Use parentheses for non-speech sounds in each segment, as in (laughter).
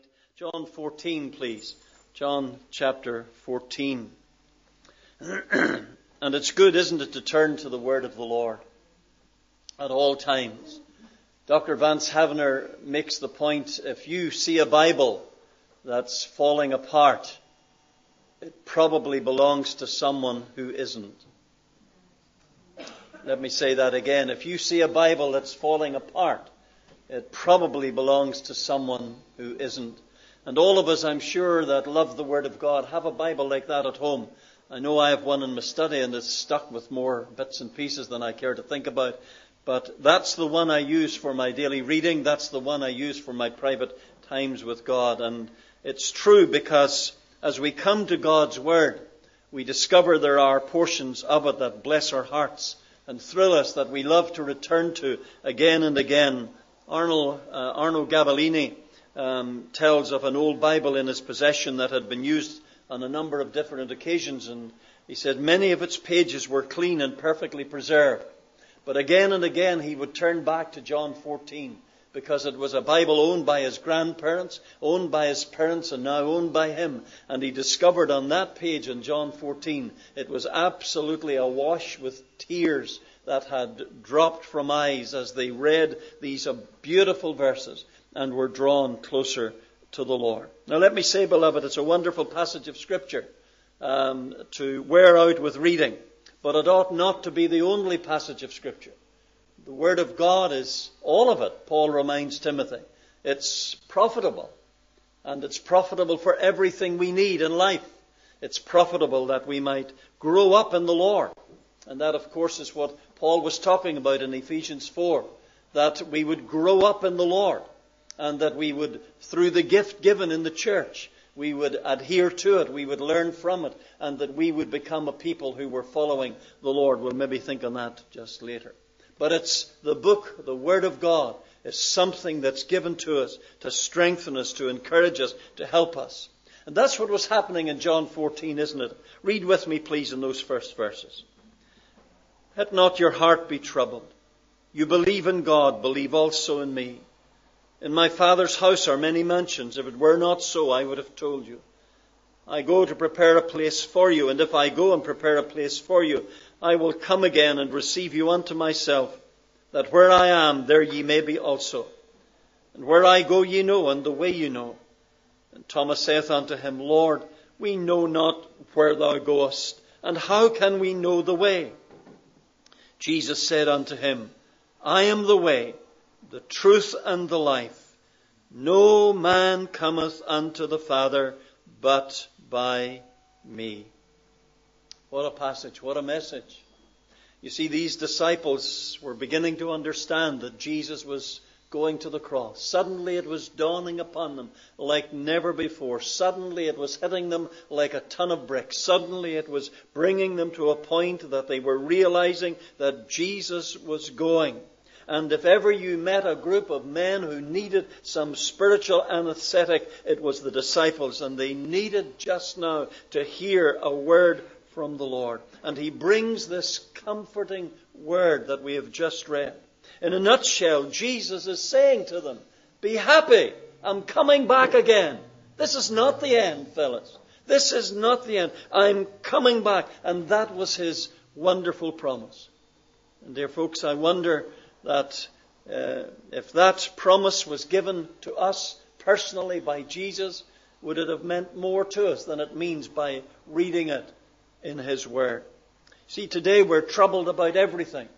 tonight. John 14, please. John chapter 14. (clears throat) and it's good, isn't it, to turn to the word of the Lord at all times. Dr. Vance Havner makes the point if you see a Bible that's falling apart, it probably belongs to someone who isn't. Let me say that again. If you see a Bible that's falling apart, it probably belongs to someone who isn't. And all of us, I'm sure, that love the Word of God have a Bible like that at home. I know I have one in my study and it's stuck with more bits and pieces than I care to think about. But that's the one I use for my daily reading. That's the one I use for my private times with God. And it's true because as we come to God's Word, we discover there are portions of it that bless our hearts and thrill us that we love to return to again and again. Arnold, uh, Gaebelein um, tells of an old Bible in his possession that had been used on a number of different occasions, and he said many of its pages were clean and perfectly preserved. But again and again he would turn back to John 14 because it was a Bible owned by his grandparents, owned by his parents, and now owned by him. And he discovered on that page in John 14 it was absolutely awash with tears that had dropped from eyes as they read these beautiful verses and were drawn closer to the Lord. Now, let me say, beloved, it's a wonderful passage of Scripture um, to wear out with reading, but it ought not to be the only passage of Scripture. The Word of God is all of it, Paul reminds Timothy. It's profitable, and it's profitable for everything we need in life. It's profitable that we might grow up in the Lord. And that, of course, is what Paul was talking about in Ephesians 4 that we would grow up in the Lord and that we would, through the gift given in the church, we would adhere to it, we would learn from it, and that we would become a people who were following the Lord. We'll maybe think on that just later. But it's the book, the Word of God, is something that's given to us to strengthen us, to encourage us, to help us. And that's what was happening in John 14, isn't it? Read with me, please, in those first verses. Let not your heart be troubled. You believe in God, believe also in me. In my Father's house are many mansions. If it were not so, I would have told you. I go to prepare a place for you, and if I go and prepare a place for you, I will come again and receive you unto myself, that where I am, there ye may be also. And where I go ye know, and the way ye know. And Thomas saith unto him, Lord, we know not where thou goest, and how can we know the way? Jesus said unto him, I am the way, the truth, and the life. No man cometh unto the Father but by me. What a passage, what a message. You see, these disciples were beginning to understand that Jesus was going to the cross. Suddenly it was dawning upon them like never before. Suddenly it was hitting them like a ton of bricks. Suddenly it was bringing them to a point that they were realizing that Jesus was going. And if ever you met a group of men who needed some spiritual anesthetic, it was the disciples. And they needed just now to hear a word from the Lord. And he brings this comforting word that we have just read. In a nutshell, Jesus is saying to them, Be happy. I'm coming back again. This is not the end, fellas. This is not the end. I'm coming back. And that was his wonderful promise. And dear folks, I wonder that uh, if that promise was given to us personally by Jesus, would it have meant more to us than it means by reading it in His Word? See, today we're troubled about everything.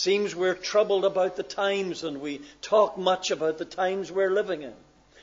Seems we're troubled about the times and we talk much about the times we're living in.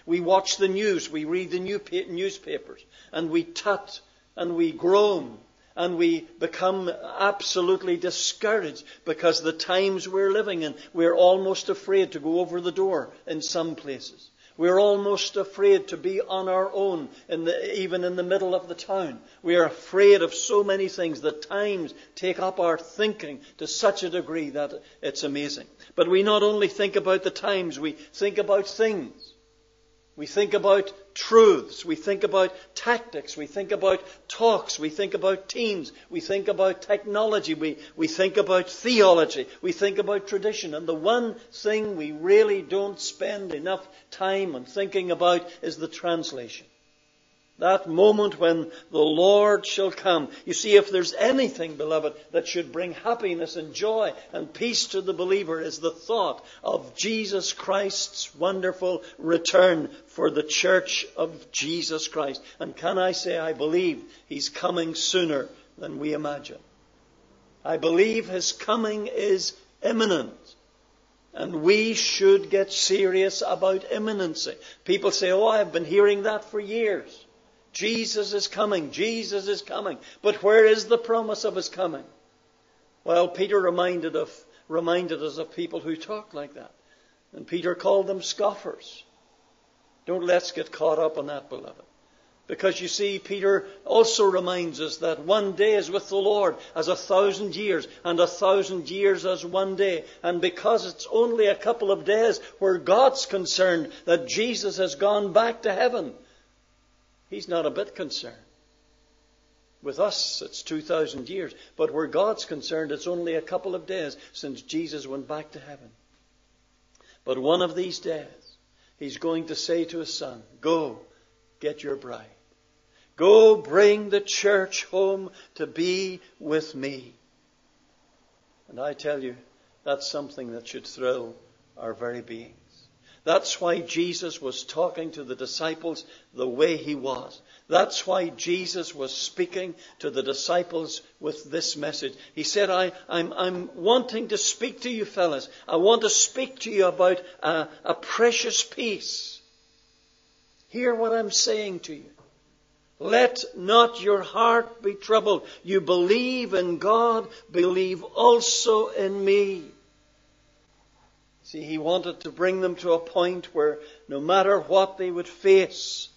We watch the news, we read the new newspapers, and we tut and we groan and we become absolutely discouraged because the times we're living in, we're almost afraid to go over the door in some places. We're almost afraid to be on our own, in the, even in the middle of the town. We are afraid of so many things. The times take up our thinking to such a degree that it's amazing. But we not only think about the times, we think about things. We think about truths. We think about tactics. We think about talks. We think about teams. We think about technology. We, we think about theology. We think about tradition. And the one thing we really don't spend enough time on thinking about is the translation. That moment when the Lord shall come. You see, if there's anything, beloved, that should bring happiness and joy and peace to the believer is the thought of Jesus Christ's wonderful return for the church of Jesus Christ. And can I say I believe He's coming sooner than we imagine. I believe His coming is imminent. And we should get serious about imminency. People say, oh, I've been hearing that for years. Jesus is coming. Jesus is coming. But where is the promise of his coming? Well, Peter reminded, of, reminded us of people who talk like that. And Peter called them scoffers. Don't let's get caught up on that, beloved. Because you see, Peter also reminds us that one day is with the Lord as a thousand years, and a thousand years as one day. And because it's only a couple of days where God's concerned that Jesus has gone back to heaven, He's not a bit concerned. With us, it's 2,000 years. But where God's concerned, it's only a couple of days since Jesus went back to heaven. But one of these days, He's going to say to His Son, Go, get your bride. Go bring the church home to be with me. And I tell you, that's something that should thrill our very being. That's why Jesus was talking to the disciples the way he was. That's why Jesus was speaking to the disciples with this message. He said, I, am wanting to speak to you fellas. I want to speak to you about a, a precious peace. Hear what I'm saying to you. Let not your heart be troubled. You believe in God, believe also in me. See, he wanted to bring them to a point where no matter what they would face,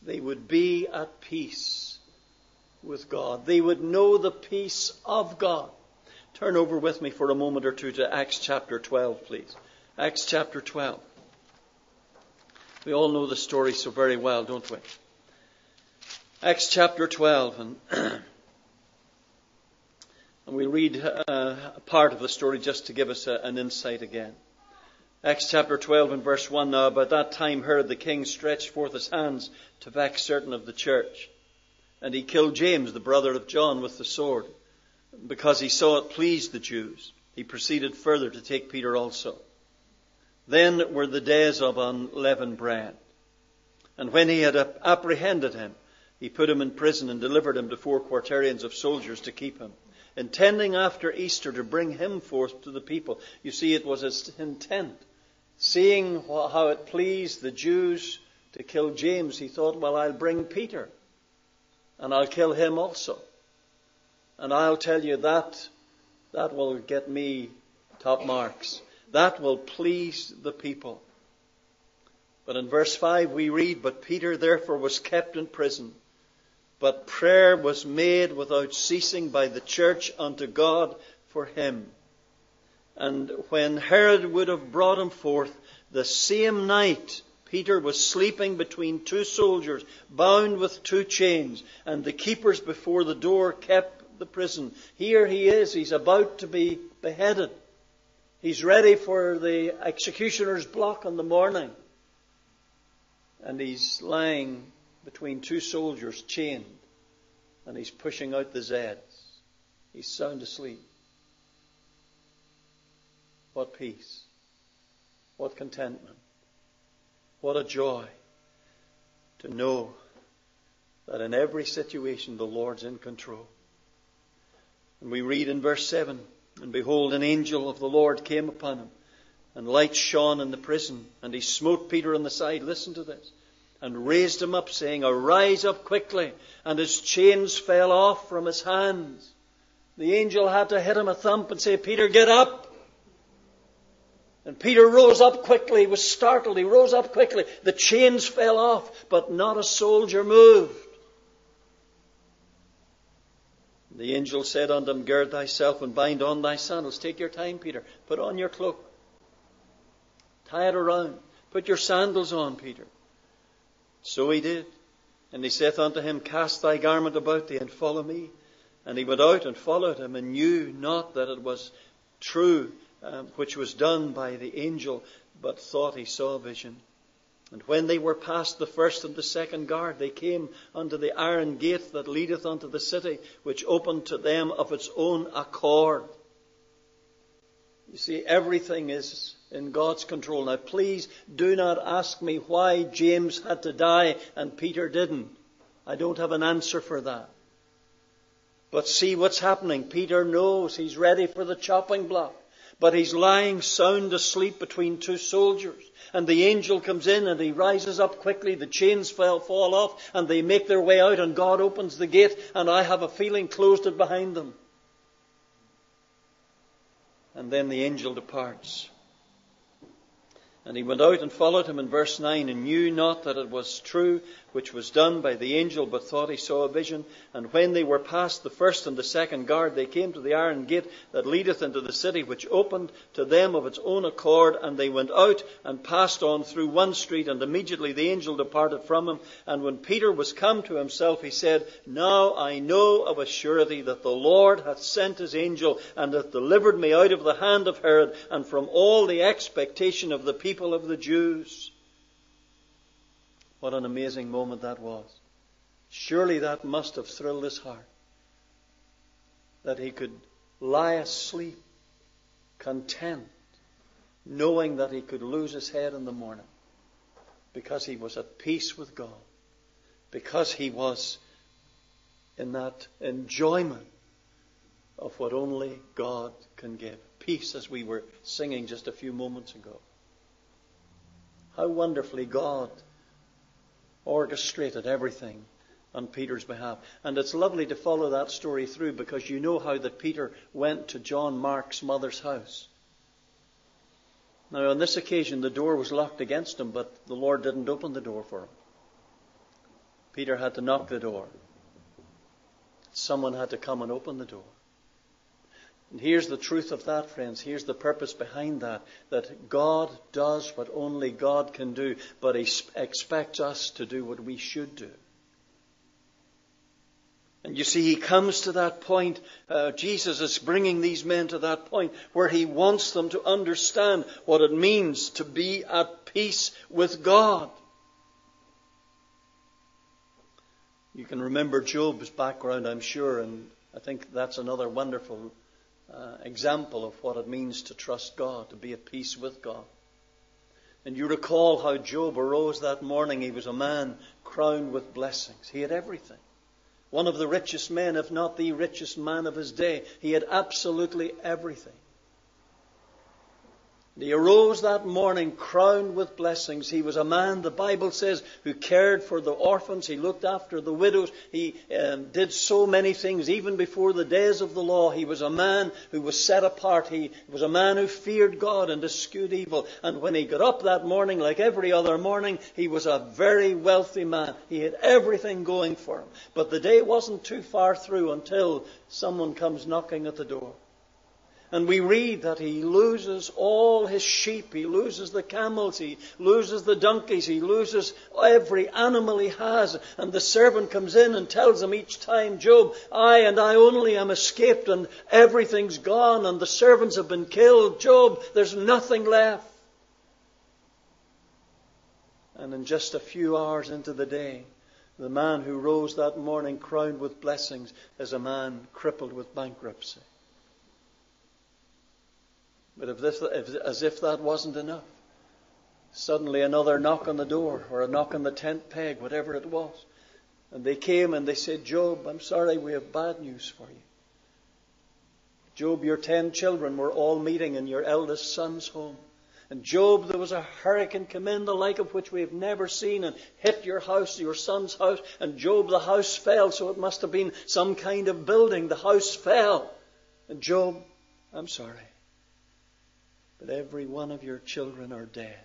they would be at peace with God. They would know the peace of God. Turn over with me for a moment or two to Acts chapter 12, please. Acts chapter 12. We all know the story so very well, don't we? Acts chapter 12, and, (clears throat) and we'll read uh, a part of the story just to give us a, an insight again. Acts chapter 12 and verse 1 now, about that time Herod the king stretched forth his hands to vex certain of the church. And he killed James, the brother of John, with the sword. Because he saw it pleased the Jews, he proceeded further to take Peter also. Then were the days of unleavened bread. And when he had apprehended him, he put him in prison and delivered him to four quaternions of soldiers to keep him, intending after Easter to bring him forth to the people. You see, it was his intent Seeing how it pleased the Jews to kill James, he thought, well, I'll bring Peter and I'll kill him also. And I'll tell you that, that will get me top marks. That will please the people. But in verse 5 we read, But Peter therefore was kept in prison. But prayer was made without ceasing by the church unto God for him. And when Herod would have brought him forth, the same night Peter was sleeping between two soldiers, bound with two chains, and the keepers before the door kept the prison. Here he is, he's about to be beheaded. He's ready for the executioner's block in the morning. And he's lying between two soldiers, chained, and he's pushing out the Zeds. He's sound asleep. What peace. What contentment. What a joy to know that in every situation the Lord's in control. And we read in verse 7 And behold, an angel of the Lord came upon him, and light shone in the prison, and he smote Peter on the side. Listen to this. And raised him up, saying, Arise up quickly. And his chains fell off from his hands. The angel had to hit him a thump and say, Peter, get up. And Peter rose up quickly. He was startled. He rose up quickly. The chains fell off, but not a soldier moved. The angel said unto him, Gird thyself and bind on thy sandals. Take your time, Peter. Put on your cloak. Tie it around. Put your sandals on, Peter. So he did. And he saith unto him, Cast thy garment about thee and follow me. And he went out and followed him and knew not that it was true um, which was done by the angel, but thought he saw a vision. And when they were past the first and the second guard, they came unto the iron gate that leadeth unto the city, which opened to them of its own accord. You see, everything is in God's control. Now, please do not ask me why James had to die and Peter didn't. I don't have an answer for that. But see what's happening. Peter knows he's ready for the chopping block. But he's lying sound asleep between two soldiers. And the angel comes in and he rises up quickly. The chains fall, fall off and they make their way out and God opens the gate and I have a feeling closed it behind them. And then the angel departs. And he went out and followed him in verse 9 and knew not that it was true which was done by the angel, but thought he saw a vision. And when they were past the first and the second guard, they came to the iron gate that leadeth into the city, which opened to them of its own accord. And they went out and passed on through one street, and immediately the angel departed from him. And when Peter was come to himself, he said, Now I know of a surety that the Lord hath sent his angel, and hath delivered me out of the hand of Herod, and from all the expectation of the people of the Jews. What an amazing moment that was. Surely that must have thrilled his heart. That he could lie asleep, content, knowing that he could lose his head in the morning because he was at peace with God, because he was in that enjoyment of what only God can give. Peace, as we were singing just a few moments ago. How wonderfully God orchestrated everything on Peter's behalf. And it's lovely to follow that story through because you know how that Peter went to John Mark's mother's house. Now, on this occasion, the door was locked against him, but the Lord didn't open the door for him. Peter had to knock the door. Someone had to come and open the door. And here's the truth of that, friends. Here's the purpose behind that. That God does what only God can do, but He expects us to do what we should do. And you see, He comes to that point, uh, Jesus is bringing these men to that point where He wants them to understand what it means to be at peace with God. You can remember Job's background, I'm sure, and I think that's another wonderful uh, example of what it means to trust God, to be at peace with God. And you recall how Job arose that morning. He was a man crowned with blessings. He had everything. One of the richest men, if not the richest man of his day. He had absolutely everything. He arose that morning crowned with blessings. He was a man, the Bible says, who cared for the orphans. He looked after the widows. He um, did so many things. Even before the days of the law, he was a man who was set apart. He was a man who feared God and eschewed evil. And when he got up that morning, like every other morning, he was a very wealthy man. He had everything going for him. But the day wasn't too far through until someone comes knocking at the door. And we read that he loses all his sheep, he loses the camels, he loses the donkeys, he loses every animal he has. And the servant comes in and tells him each time, Job, I and I only am escaped and everything's gone and the servants have been killed. Job, there's nothing left. And in just a few hours into the day, the man who rose that morning crowned with blessings is a man crippled with bankruptcy. But if this, if, as if that wasn't enough, suddenly another knock on the door or a knock on the tent peg, whatever it was. And they came and they said, Job, I'm sorry, we have bad news for you. Job, your ten children were all meeting in your eldest son's home. And Job, there was a hurricane come in, the like of which we have never seen, and hit your house, your son's house. And Job, the house fell, so it must have been some kind of building. The house fell. And Job, I'm sorry but every one of your children are dead.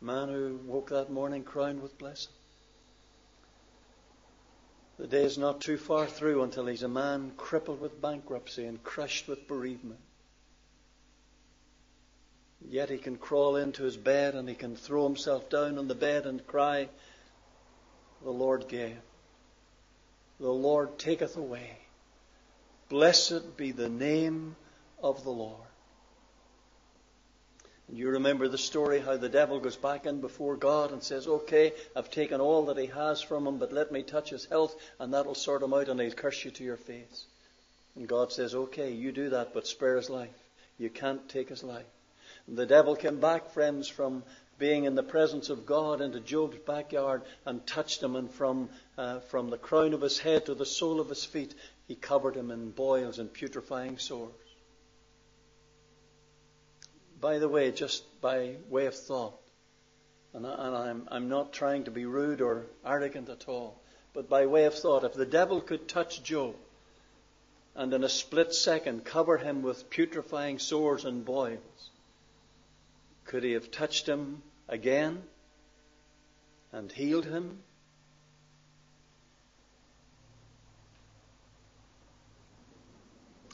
Man who woke that morning crowned with blessing. The day is not too far through until he's a man crippled with bankruptcy and crushed with bereavement. Yet he can crawl into his bed and he can throw himself down on the bed and cry, The Lord gave. The Lord taketh away. Blessed be the name of the Lord. And you remember the story how the devil goes back in before God and says, Okay, I've taken all that he has from him, but let me touch his health and that'll sort him out and he'll curse you to your face. And God says, Okay, you do that, but spare his life. You can't take his life. And the devil came back, friends, from being in the presence of God into Job's backyard and touched him, and from, uh, from the crown of his head to the sole of his feet, he covered him in boils and putrefying sores. By the way, just by way of thought, and, I, am I'm not trying to be rude or arrogant at all, but by way of thought, if the devil could touch Job and in a split second cover him with putrefying sores and boils, could he have touched him again and healed him?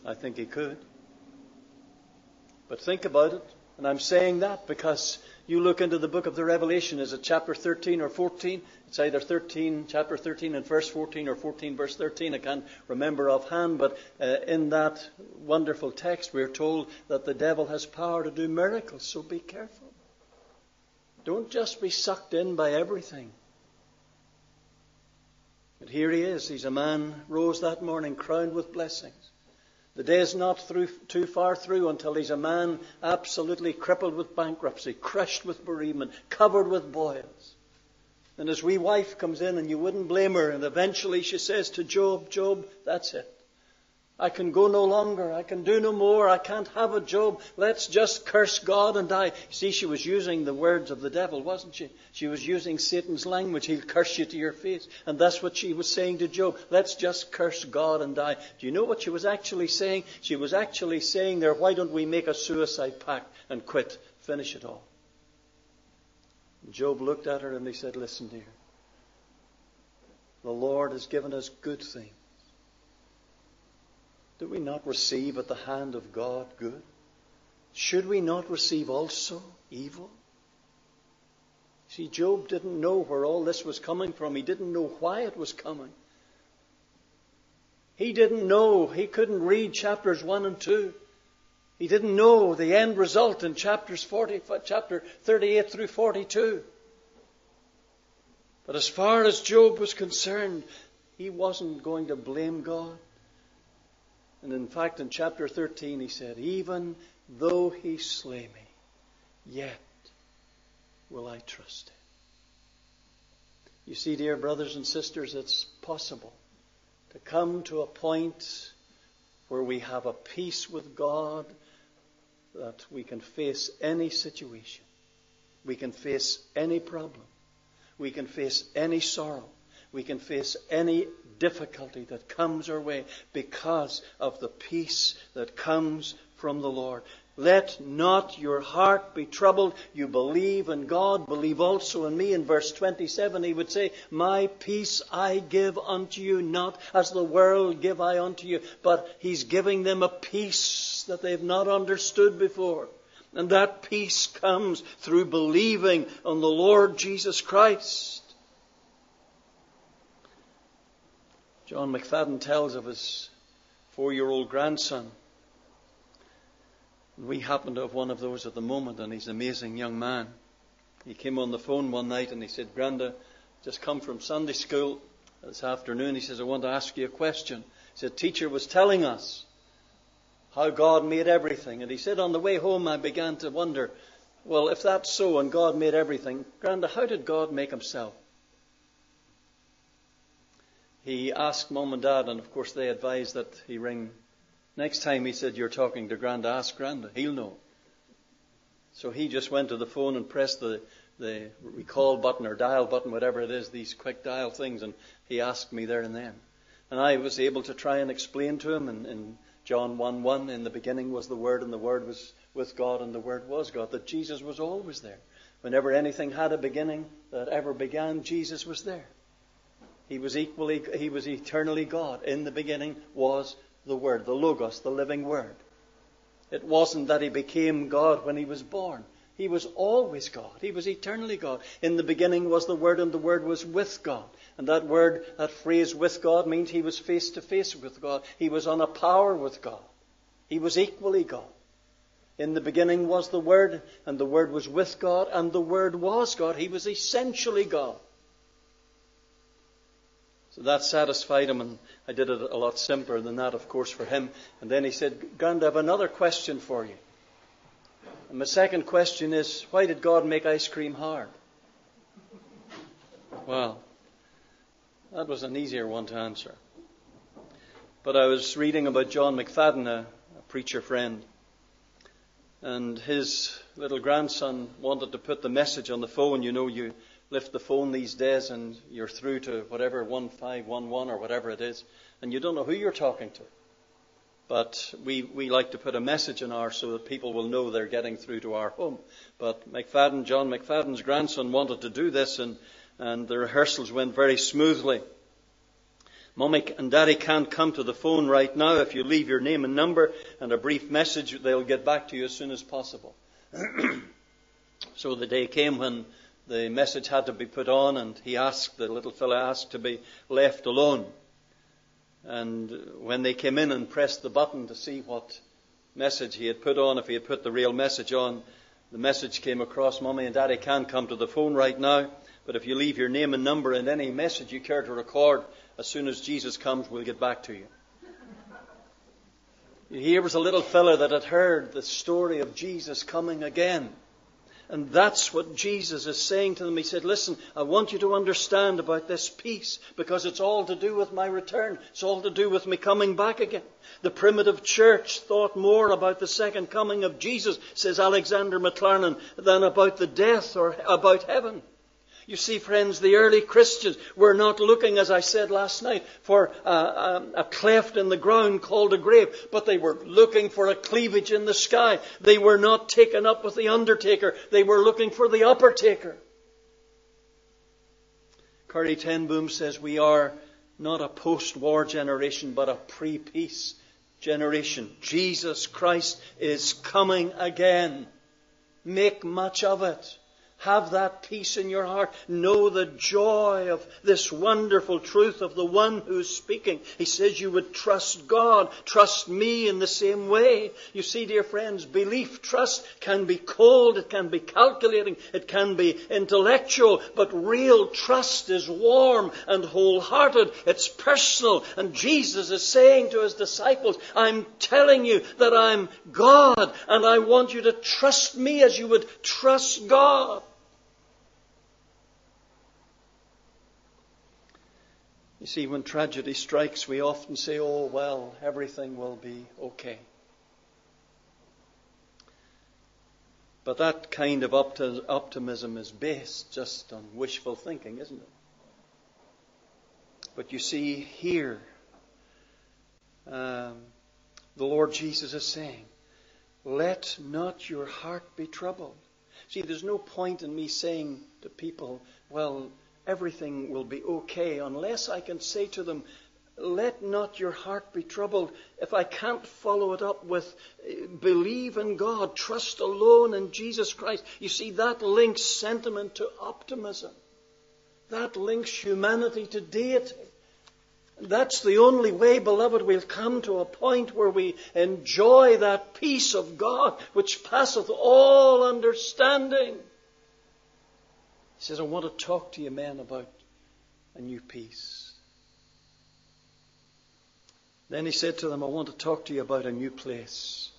I think he could. But think about it. And I'm saying that because you look into the book of the Revelation, is it chapter 13 or 14? It's either 13, chapter 13 and verse 14 or 14 verse 13. I can't remember offhand, but uh, in that wonderful text we're told that the devil has power to do miracles, so be careful. Don't just be sucked in by everything. But here he is. He's a man rose that morning crowned with blessings. The day is not through, too far through until he's a man absolutely crippled with bankruptcy, crushed with bereavement, covered with boils. And his wee wife comes in, and you wouldn't blame her, and eventually she says to Job, Job, that's it. I can go no longer. I can do no more. I can't have a Job. Let's just curse God and die. See, she was using the words of the devil, wasn't she? She was using Satan's language. He'll curse you to your face. And that's what she was saying to Job. Let's just curse God and die. Do you know what she was actually saying? She was actually saying there, why don't we make a suicide pact and quit? Finish it all. Job looked at her and he said, Listen, dear. The Lord has given us good things. Do we not receive at the hand of God good? Should we not receive also evil? See, Job didn't know where all this was coming from. He didn't know why it was coming. He didn't know. He couldn't read chapters 1 and 2. He didn't know the end result in chapters 40, chapter 38 through 42. But as far as Job was concerned, he wasn't going to blame God. And in fact, in chapter 13, he said, Even though he slay me, yet will I trust him. You see, dear brothers and sisters, it's possible to come to a point where we have a peace with God that we can face any situation. We can face any problem. We can face any sorrow. We can face any difficulty that comes our way because of the peace that comes from the Lord. Let not your heart be troubled. You believe in God, believe also in me. In verse 27, he would say, My peace I give unto you, not as the world give I unto you. But he's giving them a peace that they've not understood before. And that peace comes through believing on the Lord Jesus Christ. John McFadden tells of his four year old grandson. We happen to have one of those at the moment, and he's an amazing young man. He came on the phone one night and he said, Granda, just come from Sunday school this afternoon. He says, I want to ask you a question. He said, Teacher was telling us how God made everything. And he said, On the way home, I began to wonder, well, if that's so and God made everything, Granda, how did God make himself? He asked mum and dad, and of course they advised that he ring. Next time he said, You're talking to Granda, ask Granda. He'll know. So he just went to the phone and pressed the, the recall button or dial button, whatever it is, these quick dial things, and he asked me there and then. And I was able to try and explain to him in, in John 1 1, in the beginning was the Word, and the Word was with God, and the Word was God, that Jesus was always there. Whenever anything had a beginning that ever began, Jesus was there. He was equally, he was eternally God. In the beginning was the Word, the Logos, the living Word. It wasn't that he became God when he was born. He was always God. He was eternally God. In the beginning was the Word, and the Word was with God. And that word, that phrase with God, means he was face to face with God. He was on a power with God. He was equally God. In the beginning was the Word, and the Word was with God, and the Word was God. He was essentially God. So that satisfied him, and I did it a lot simpler than that, of course, for him. And then he said, Grand, I have another question for you. And my second question is, why did God make ice cream hard? Well, that was an easier one to answer. But I was reading about John McFadden, a, a preacher friend, and his little grandson wanted to put the message on the phone. You know, you lift the phone these days and you're through to whatever 1511 or whatever it is, and you don't know who you're talking to. But we, we like to put a message in ours so that people will know they're getting through to our home. But McFadden, John McFadden's grandson wanted to do this and, and the rehearsals went very smoothly. Mummy and Daddy can't come to the phone right now. If you leave your name and number and a brief message, they'll get back to you as soon as possible. (clears throat) so the day came when the message had to be put on and he asked, the little fellow asked to be left alone. And when they came in and pressed the button to see what message he had put on, if he had put the real message on, the message came across, Mummy and Daddy can't come to the phone right now, but if you leave your name and number and any message you care to record, as soon as Jesus comes, we'll get back to you. (laughs) Here was a little fellow that had heard the story of Jesus coming again. And that's what Jesus is saying to them. He said, Listen, I want you to understand about this peace because it's all to do with my return. It's all to do with me coming back again. The primitive church thought more about the second coming of Jesus, says Alexander Maclaren, than about the death or about heaven. You see, friends, the early Christians were not looking, as I said last night, for a, a, a, cleft in the ground called a grave, but they were looking for a cleavage in the sky. They were not taken up with the undertaker. They were looking for the upper taker. Corrie ten Boom says we are not a post-war generation, but a pre-peace generation. Jesus Christ is coming again. Make much of it. Have that peace in your heart. Know the joy of this wonderful truth of the one who's speaking. He says you would trust God, trust me in the same way. You see, dear friends, belief, trust can be cold, it can be calculating, it can be intellectual, but real trust is warm and wholehearted. It's personal. And Jesus is saying to his disciples, I'm telling you that I'm God and I want you to trust me as you would trust God. You see, when tragedy strikes, we often say, oh, well, everything will be okay. But that kind of optimism is based just on wishful thinking, isn't it? But you see, here, um, the Lord Jesus is saying, Let not your heart be troubled. See, there's no point in me saying to people, Well, everything will be okay unless I can say to them, let not your heart be troubled. If I can't follow it up with believe in God, trust alone in Jesus Christ. You see, that links sentiment to optimism. That links humanity to deity. That's the only way, beloved, we'll come to a point where we enjoy that peace of God which passeth all understanding. He says, I want to talk to you, men, about a new peace. Then he said to them, I want to talk to you about a new place.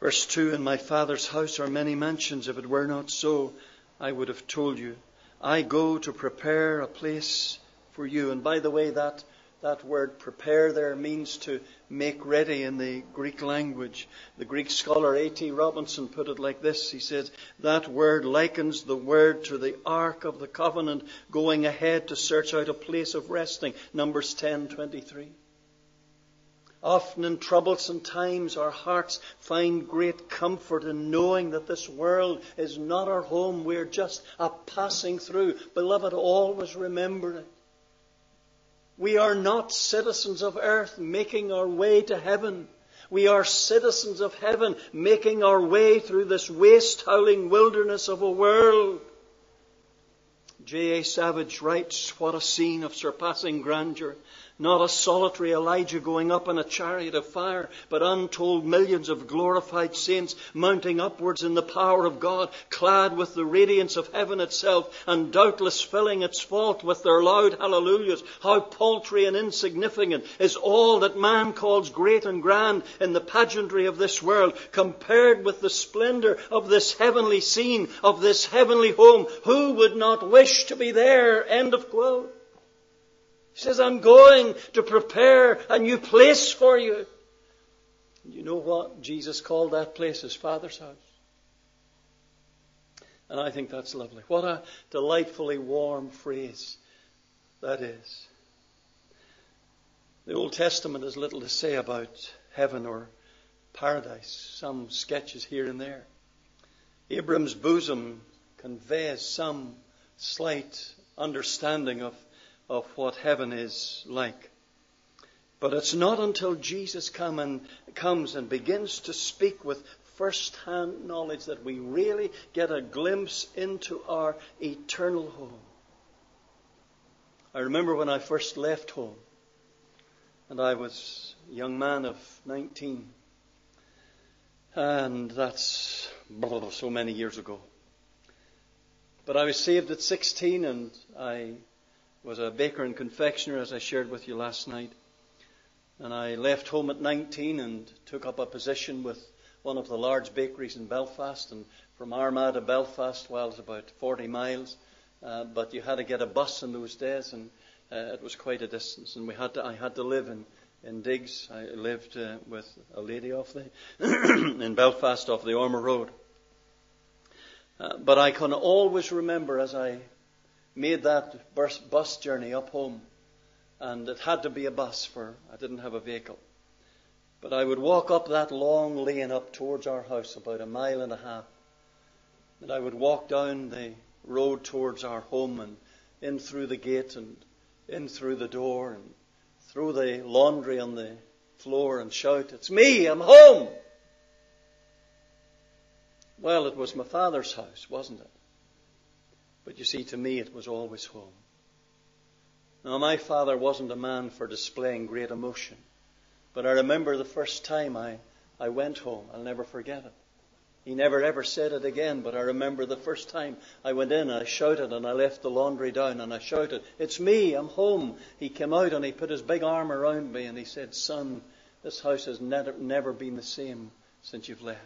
Verse 2 In my Father's house are many mansions. If it were not so, I would have told you. I go to prepare a place for you. And by the way, that that word prepare there means to make ready in the Greek language. The Greek scholar A.T. Robertson put it like this. He says, that word likens the word to the Ark of the Covenant going ahead to search out a place of resting. Numbers 10:23. Often in troublesome times, our hearts find great comfort in knowing that this world is not our home. We're just a passing through. Beloved, always remember it. We are not citizens of earth making our way to heaven. We are citizens of heaven, making our way through this waste howling wilderness of a world. J.A. Savage writes, What a scene of surpassing grandeur. Not a solitary Elijah going up in a chariot of fire, but untold millions of glorified saints mounting upwards in the power of God, clad with the radiance of heaven itself, and doubtless filling its vault with their loud hallelujahs. How paltry and insignificant is all that man calls great and grand in the pageantry of this world, compared with the splendor of this heavenly scene, of this heavenly home. Who would not wish to be there? End of quote. He says, I'm going to prepare a new place for you. You know what? Jesus called that place his Father's house. And I think that's lovely. What a delightfully warm phrase that is. The Old Testament has little to say about heaven or paradise, some sketches here and there. Abram's bosom conveys some slight understanding of of what heaven is like. But it's not until Jesus come and, comes and begins to speak with first-hand knowledge that we really get a glimpse into our eternal home. I remember when I first left home, and I was a young man of 19, and that's oh, so many years ago. But I was saved at 16, and I was a baker and confectioner, as I shared with you last night. And I left home at 19 and took up a position with one of the large bakeries in Belfast. And from Armagh to Belfast, well, it's about 40 miles. Uh, but you had to get a bus in those days, and uh, it was quite a distance. And we had to, I had to live in, in Diggs. I lived uh, with a lady off the (coughs) in Belfast off the Ormeau Road. Uh, but I can always remember as I made that bus, journey up home. And it had to be a bus for I didn't have a vehicle. But I would walk up that long lane up towards our house, about a mile and a half. And I would walk down the road towards our home and in through the gate and in through the door and through the laundry on the floor and shout, It's me, I'm home! Well, it was my father's house, wasn't it? But you see, to me, it was always home. Now, my father wasn't a man for displaying great emotion, but I remember the first time I, I went home. I'll never forget it. He never ever said it again, but I remember the first time I went in and I shouted and I left the laundry down and I shouted, It's me, I'm home. He came out and he put his big arm around me and he said, Son, this house has never, never been the same since you've left.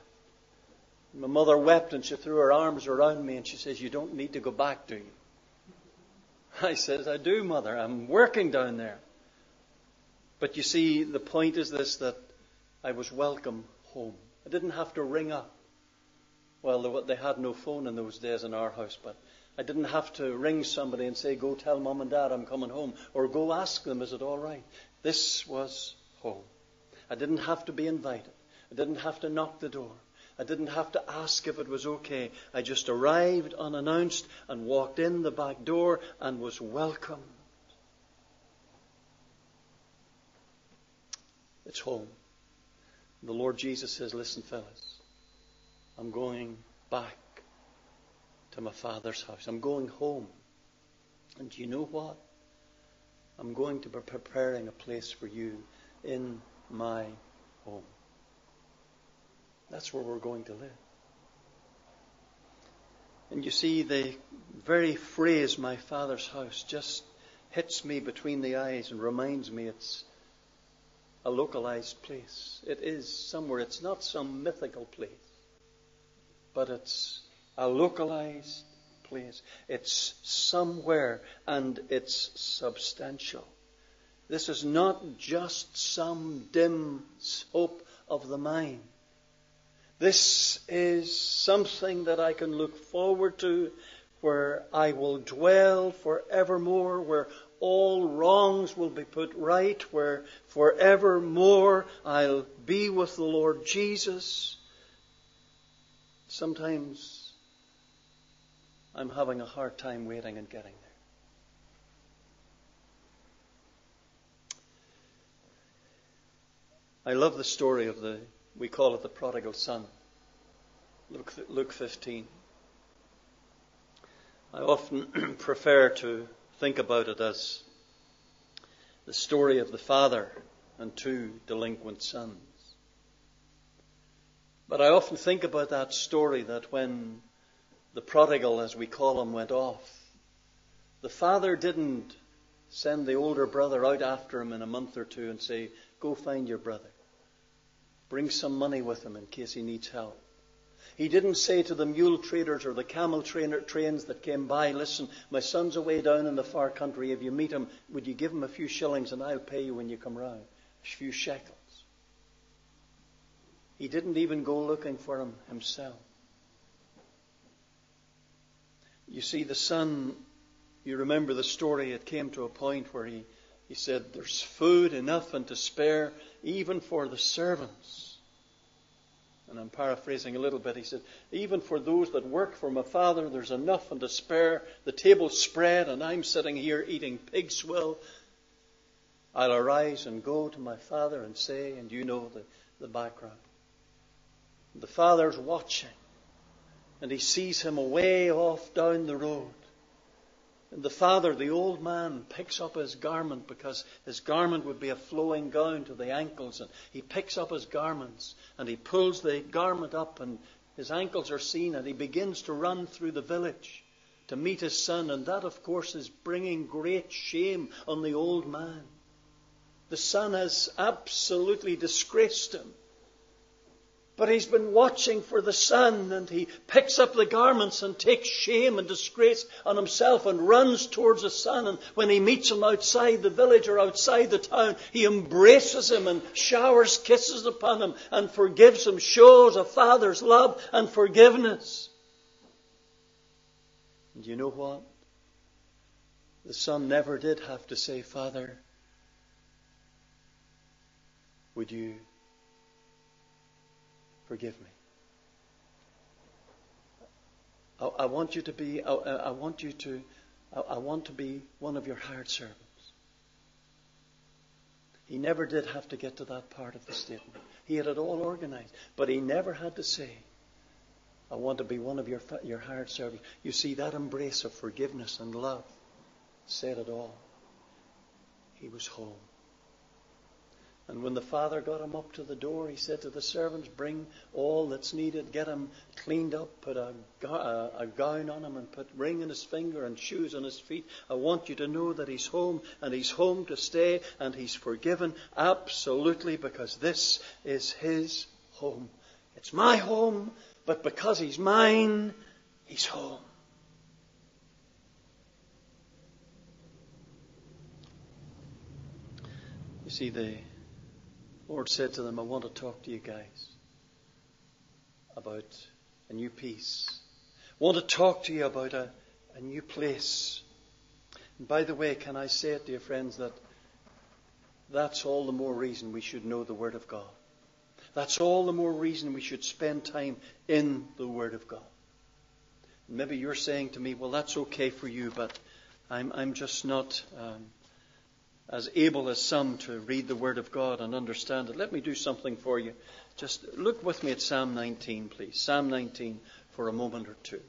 My mother wept and she threw her arms around me and she says, You don't need to go back, do you? I says, I do, mother. I'm working down there. But you see, the point is this that I was welcome home. I didn't have to ring up. Well, they had no phone in those days in our house, but I didn't have to ring somebody and say, Go tell mom and dad I'm coming home, or go ask them, Is it all right? This was home. I didn't have to be invited. I didn't have to knock the door. I didn't have to ask if it was okay. I just arrived unannounced and walked in the back door and was welcomed. It's home. The Lord Jesus says, Listen, fellas, I'm going back to my Father's house. I'm going home. And you know what? I'm going to be preparing a place for you in my home. That's where we're going to live. And you see, the very phrase, my father's house, just hits me between the eyes and reminds me it's a localized place. It is somewhere. It's not some mythical place, but it's a localized place. It's somewhere and it's substantial. This is not just some dim hope of the mind. This is something that I can look forward to, where I will dwell forevermore, where all wrongs will be put right, where forevermore I'll be with the Lord Jesus. Sometimes I'm having a hard time waiting and getting there. I love the story of the, we call it the prodigal son. Luke, Luke 15. I often (clears throat) prefer to think about it as the story of the father and two delinquent sons. But I often think about that story that when the prodigal, as we call him, went off, the father didn't send the older brother out after him in a month or two and say, Go find your brother. Bring some money with him in case he needs help. He didn't say to the mule traders or the camel trainer, trains that came by, Listen, my son's away down in the far country. If you meet him, would you give him a few shillings and I'll pay you when you come round? A few shekels. He didn't even go looking for him himself. You see, the son you remember the story, it came to a point where he, he said, There's food enough and to spare, even for the servants. And I'm paraphrasing a little bit. He said, Even for those that work for my father, there's enough and to spare. The table's spread, and I'm sitting here eating pig's swill. I'll arise and go to my father and say, and you know the, the background. The father's watching, and he sees him away off down the road. And the father, the old man, picks up his garment because his garment would be a flowing gown to the ankles. And he picks up his garments and he pulls the garment up and his ankles are seen and he begins to run through the village to meet his son. And that, of course, is bringing great shame on the old man. The son has absolutely disgraced him. But he's been watching for the son and he picks up the garments and takes shame and disgrace on himself and runs towards the son. And when he meets him outside the village or outside the town, he embraces him and showers kisses upon him and forgives him, shows a father's love and forgiveness. And you know what? The son never did have to say, Father, would you Forgive me. I, I want you to be, I, I want you to, I, I want to be one of your hired servants. He never did have to get to that part of the statement. He had it all organized. But he never had to say, I want to be one of your, your hired servants. You see, that embrace of forgiveness and love said it all. He was home. And when the father got him up to the door, he said to the servants, Bring all that's needed, get him cleaned up, put a, a, gown on him, and put ring on his finger and shoes on his feet. I want you to know that he's home, and he's home to stay, and he's forgiven absolutely because this is his home. It's my home, but because he's mine, he's home. You see, the Lord said to them, I want to talk to you guys about a new peace. I want to talk to you about a, a new place. And by the way, can I say it, dear friends, that that's all the more reason we should know the Word of God. That's all the more reason we should spend time in the Word of God. Maybe you're saying to me, well, that's okay for you, but I'm, I'm just not. Um, as able as some to read the Word of God and understand it. Let me do something for you. Just look with me at Psalm 19, please. Psalm 19 for a moment or two.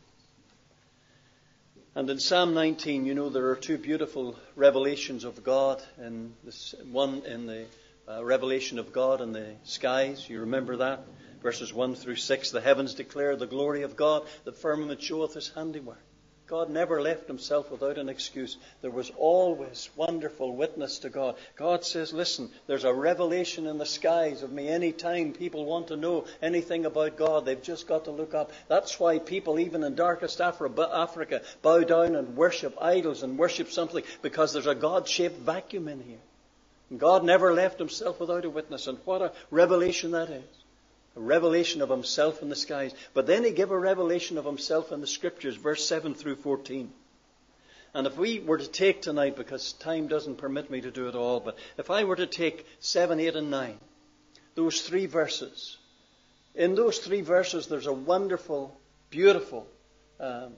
And in Psalm 19, you know, there are two beautiful revelations of God. In this, one in the uh, revelation of God in the skies. You remember that? Verses 1 through 6. The heavens declare the glory of God, the firmament showeth his handiwork. God never left himself without an excuse. There was always wonderful witness to God. God says, listen, there's a revelation in the skies of me any time people want to know anything about God. They've just got to look up. That's why people, even in darkest Africa, bow down and worship idols and worship something because there's a God shaped vacuum in here. And God never left himself without a witness. And what a revelation that is a revelation of himself in the skies. But then he gave a revelation of himself in the scriptures, verse 7 through 14. And if we were to take tonight, because time doesn't permit me to do it all, but if I were to take 7, 8, and 9, those three verses, in those three verses there's a wonderful, beautiful um,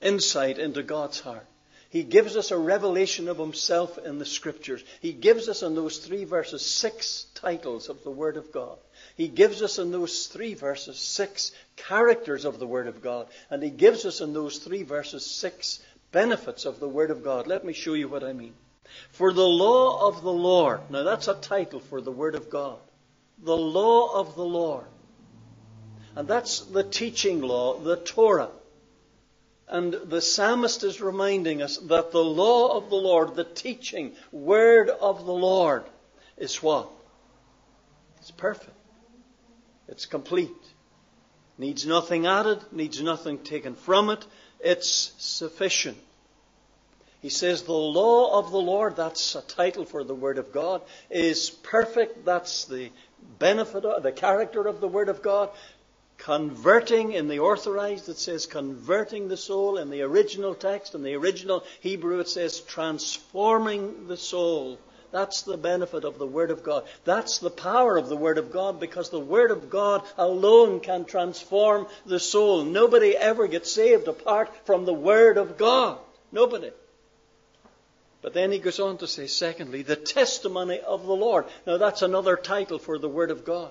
insight into God's heart. He gives us a revelation of himself in the scriptures. He gives us in those three verses six titles of the Word of God. He gives us in those three verses six characters of the Word of God. And he gives us in those three verses six benefits of the Word of God. Let me show you what I mean. For the law of the Lord. Now that's a title for the Word of God. The law of the Lord. And that's the teaching law, the Torah. And the psalmist is reminding us that the law of the Lord, the teaching word of the Lord, is what? It's perfect. It's complete. Needs nothing added, needs nothing taken from it. It's sufficient. He says the law of the Lord, that's a title for the Word of God, is perfect. That's the benefit, of, the character of the Word of God converting in the authorized it says converting the soul in the original text in the original hebrew it says transforming the soul. That's the benefit of the word of god. That's the power of the word of god because the word of god alone can transform the soul. Nobody ever gets saved apart from the word of god. Nobody. But then he goes on to say secondly the testimony of the lord. Now that's another title for the word of god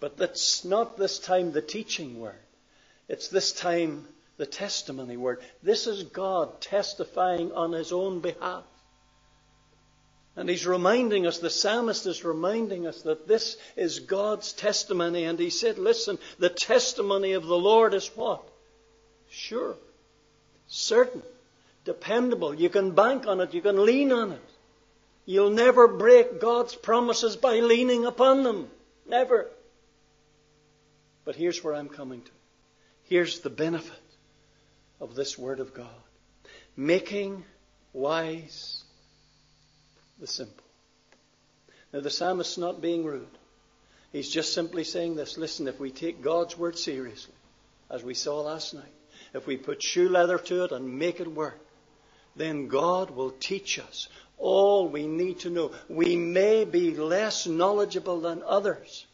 but that's not this time the teaching word. It's this time the testimony word. This is God testifying on his own behalf. And he's reminding us, the psalmist is reminding us that this is God's testimony. And he said, listen, the testimony of the Lord is what? Sure. Certain. Dependable. You can bank on it. You can lean on it. You'll never break God's promises by leaning upon them. Never. But here's where I'm coming to. Here's the benefit of this Word of God making wise the simple. Now, the psalmist's not being rude. He's just simply saying this listen, if we take God's Word seriously, as we saw last night, if we put shoe leather to it and make it work, then God will teach us all we need to know. We may be less knowledgeable than others.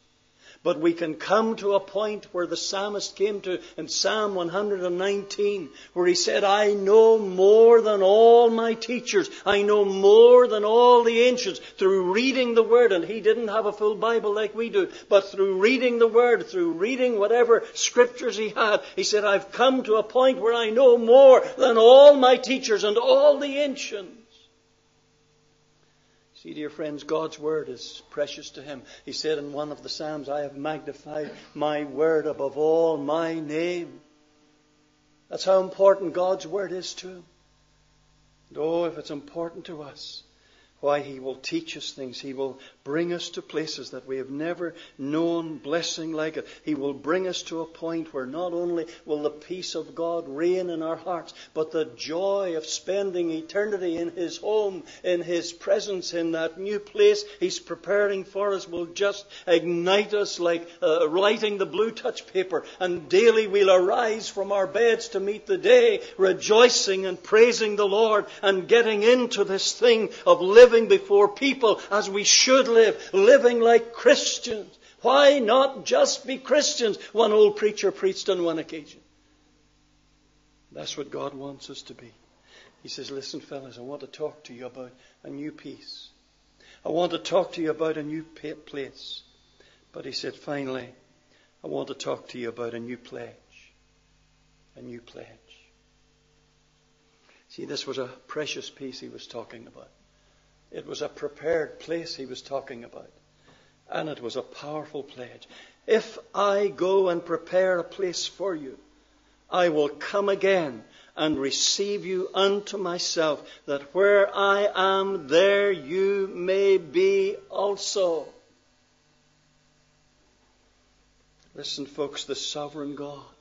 But we can come to a point where the psalmist came to in Psalm 119, where he said, I know more than all my teachers. I know more than all the ancients through reading the Word. And he didn't have a full Bible like we do, but through reading the Word, through reading whatever scriptures he had, he said, I've come to a point where I know more than all my teachers and all the ancients. See, dear friends, God's word is precious to him. He said in one of the Psalms, I have magnified my word above all my name. That's how important God's word is to him. And oh, if it's important to us, why He will teach us things. He will bring us to places that we have never known blessing like it. He will bring us to a point where not only will the peace of God reign in our hearts, but the joy of spending eternity in His home, in His presence, in that new place He's preparing for us will just ignite us like uh, lighting the blue touch paper. And daily we'll arise from our beds to meet the day, rejoicing and praising the Lord and getting into this thing of living living before people as we should live, living like Christians. Why not just be Christians? One old preacher preached on one occasion. That's what God wants us to be. He says, Listen, fellas, I want to talk to you about a new peace. I want to talk to you about a new place. But he said, finally, I want to talk to you about a new pledge. A new pledge. See, this was a precious piece he was talking about. It was a prepared place he was talking about. And it was a powerful pledge. If I go and prepare a place for you, I will come again and receive you unto myself, that where I am, there you may be also. Listen, folks, the sovereign God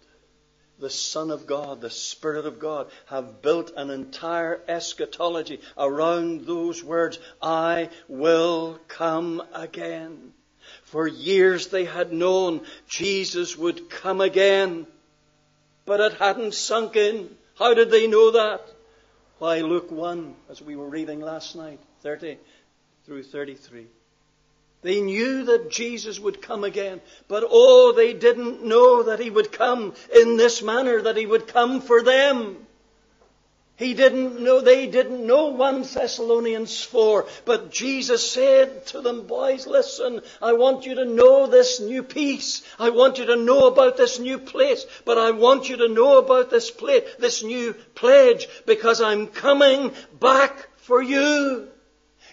the Son of God, the Spirit of God, have built an entire eschatology around those words, I will come again. For years they had known Jesus would come again, but it hadn't sunk in. How did they know that? Why, Luke 1, as we were reading last night, 30 through 33. They knew that Jesus would come again, but oh, they didn't know that he would come in this manner, that he would come for them. He didn't know, they didn't know 1 Thessalonians 4, but Jesus said to them, boys, listen, I want you to know this new peace. I want you to know about this new place, but I want you to know about this place, this new pledge, because I'm coming back for you.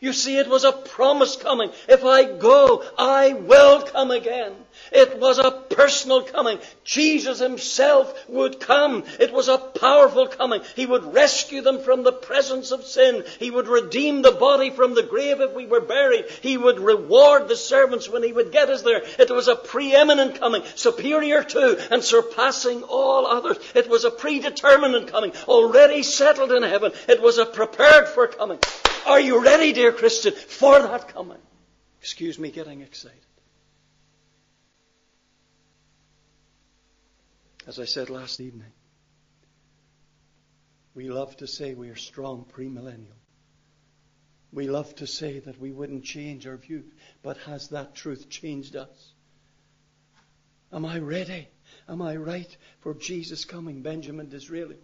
You see, it was a promise coming. If I go, I will come again. It was a personal coming. Jesus himself would come. It was a powerful coming. He would rescue them from the presence of sin. He would redeem the body from the grave if we were buried. He would reward the servants when he would get us there. It was a preeminent coming, superior to and surpassing all others. It was a predetermined coming, already settled in heaven. It was a prepared for coming. Are you ready, dear Christian, for that coming? Excuse me getting excited. As I said last evening, we love to say we are strong premillennial. We love to say that we wouldn't change our view, but has that truth changed us? Am I ready? Am I right for Jesus coming? Benjamin Disraeli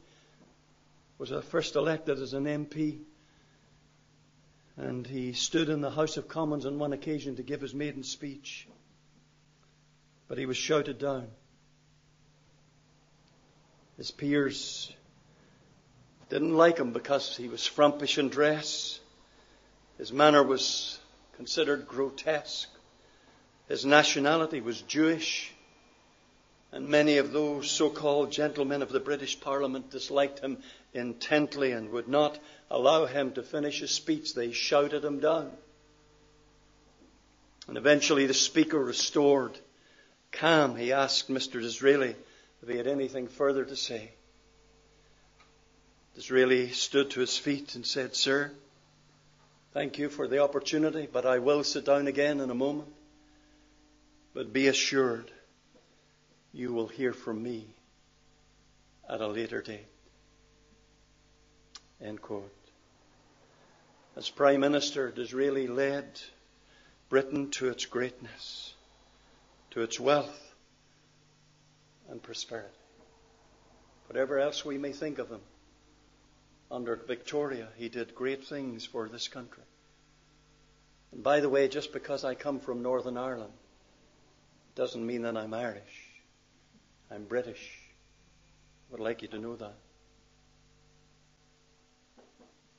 was first elected as an MP, and he stood in the House of Commons on one occasion to give his maiden speech, but he was shouted down. His peers didn't like him because he was frumpish in dress. His manner was considered grotesque. His nationality was Jewish. And many of those so-called gentlemen of the British Parliament disliked him intently and would not allow him to finish his speech. They shouted him down. And eventually the speaker restored calm. He asked Mr. Disraeli, if he had anything further to say. Disraeli stood to his feet and said, Sir, thank you for the opportunity, but I will sit down again in a moment. But be assured, you will hear from me at a later date. End quote. As Prime Minister, Disraeli led Britain to its greatness, to its wealth, and prosperity. Whatever else we may think of him, under Victoria, he did great things for this country. And by the way, just because I come from Northern Ireland doesn't mean that I'm Irish. I'm British. I would like you to know that.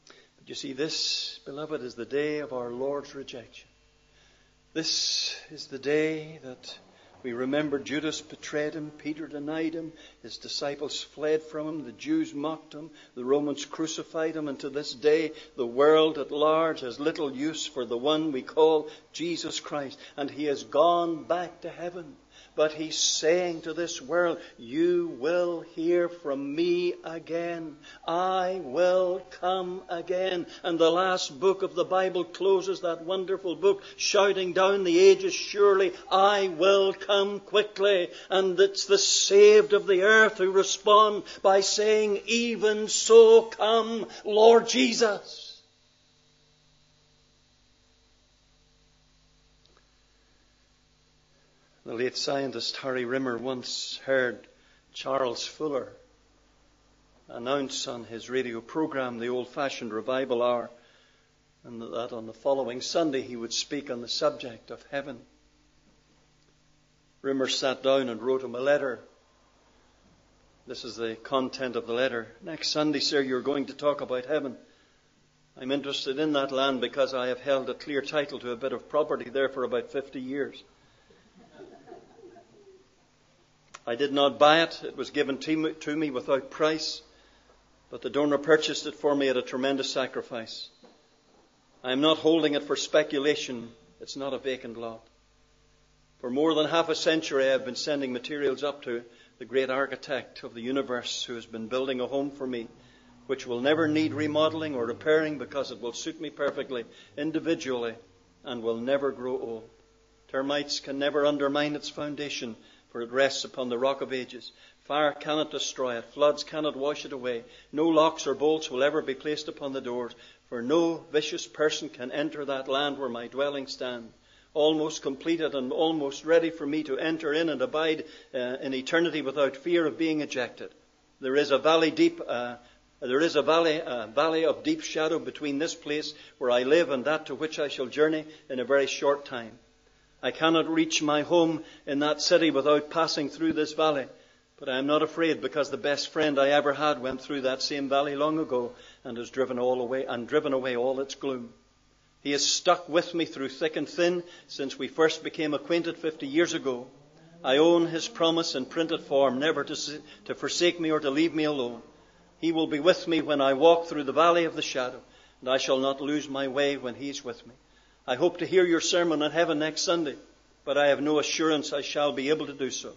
But you see, this, beloved, is the day of our Lord's rejection. This is the day that we remember Judas betrayed him, Peter denied him, his disciples fled from him, the Jews mocked him, the Romans crucified him, and to this day the world at large has little use for the one we call Jesus Christ, and he has gone back to heaven. But he's saying to this world, you will hear from me again. I will come again. And the last book of the Bible closes that wonderful book, shouting down the ages, surely I will come quickly. And it's the saved of the earth who respond by saying, even so come, Lord Jesus. The late scientist Harry Rimmer once heard Charles Fuller announce on his radio program, the old fashioned revival hour, and that on the following Sunday he would speak on the subject of heaven. Rimmer sat down and wrote him a letter. This is the content of the letter. Next Sunday, sir, you're going to talk about heaven. I'm interested in that land because I have held a clear title to a bit of property there for about 50 years. I did not buy it. It was given to me without price, but the donor purchased it for me at a tremendous sacrifice. I am not holding it for speculation. It's not a vacant lot. For more than half a century, I have been sending materials up to the great architect of the universe who has been building a home for me, which will never need remodeling or repairing because it will suit me perfectly, individually, and will never grow old. Termites can never undermine its foundation for it rests upon the rock of ages. Fire cannot destroy it. Floods cannot wash it away. No locks or bolts will ever be placed upon the doors, for no vicious person can enter that land where my dwelling stands. Almost completed and almost ready for me to enter in and abide uh, in eternity without fear of being ejected. There is a valley deep, uh, There is a valley, a valley of deep shadow between this place where I live and that to which I shall journey in a very short time. I cannot reach my home in that city without passing through this valley. But I am not afraid because the best friend I ever had went through that same valley long ago and has driven all away and driven away all its gloom. He has stuck with me through thick and thin since we first became acquainted 50 years ago. I own his promise in printed form, never to, to forsake me or to leave me alone. He will be with me when I walk through the valley of the shadow, and I shall not lose my way when he's with me. I hope to hear your sermon in heaven next Sunday, but I have no assurance I shall be able to do so.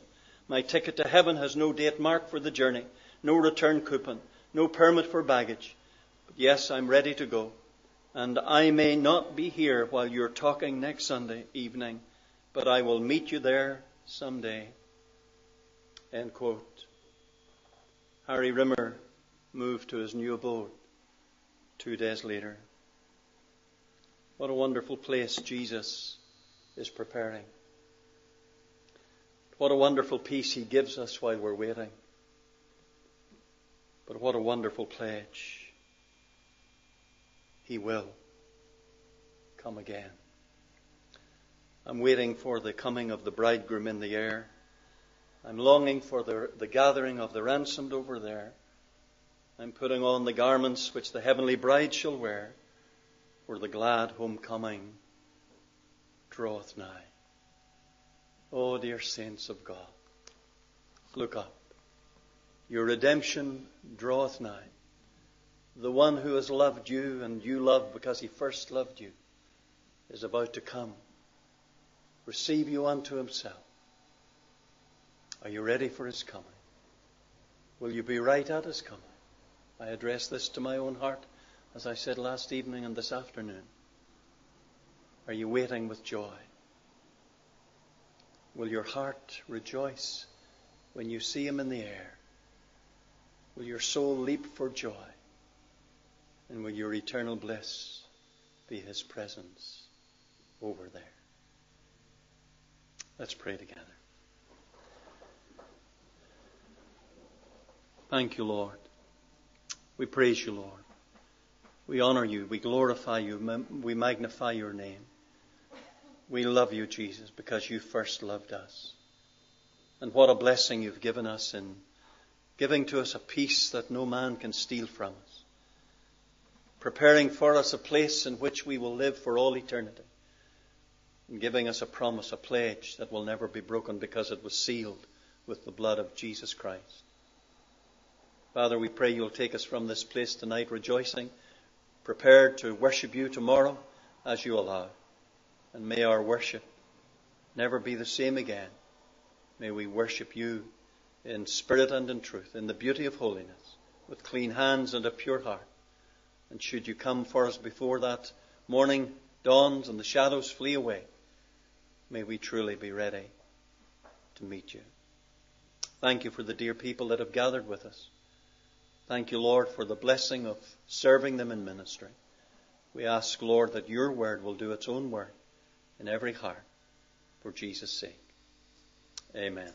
My ticket to heaven has no date marked for the journey, no return coupon, no permit for baggage. But yes, I'm ready to go. And I may not be here while you're talking next Sunday evening, but I will meet you there someday. End quote. Harry Rimmer moved to his new abode two days later. What a wonderful place Jesus is preparing. What a wonderful peace he gives us while we're waiting. But what a wonderful pledge. He will come again. I'm waiting for the coming of the bridegroom in the air. I'm longing for the, the gathering of the ransomed over there. I'm putting on the garments which the heavenly bride shall wear for the glad homecoming draweth nigh. Oh, dear saints of God, look up. Your redemption draweth nigh. The one who has loved you and you love because he first loved you is about to come, receive you unto himself. Are you ready for his coming? Will you be right at his coming? I address this to my own heart as I said last evening and this afternoon? Are you waiting with joy? Will your heart rejoice when you see him in the air? Will your soul leap for joy? And will your eternal bliss be his presence over there? Let's pray together. Thank you, Lord. We praise you, Lord. We honor you. We glorify you. We magnify your name. We love you, Jesus, because you first loved us. And what a blessing you've given us in giving to us a peace that no man can steal from us. Preparing for us a place in which we will live for all eternity. And giving us a promise, a pledge that will never be broken because it was sealed with the blood of Jesus Christ. Father, we pray you'll take us from this place tonight rejoicing prepared to worship you tomorrow as you allow. And may our worship never be the same again. May we worship you in spirit and in truth, in the beauty of holiness, with clean hands and a pure heart. And should you come for us before that morning dawns and the shadows flee away, may we truly be ready to meet you. Thank you for the dear people that have gathered with us. Thank you, Lord, for the blessing of serving them in ministry. We ask, Lord, that your word will do its own work in every heart for Jesus' sake. Amen.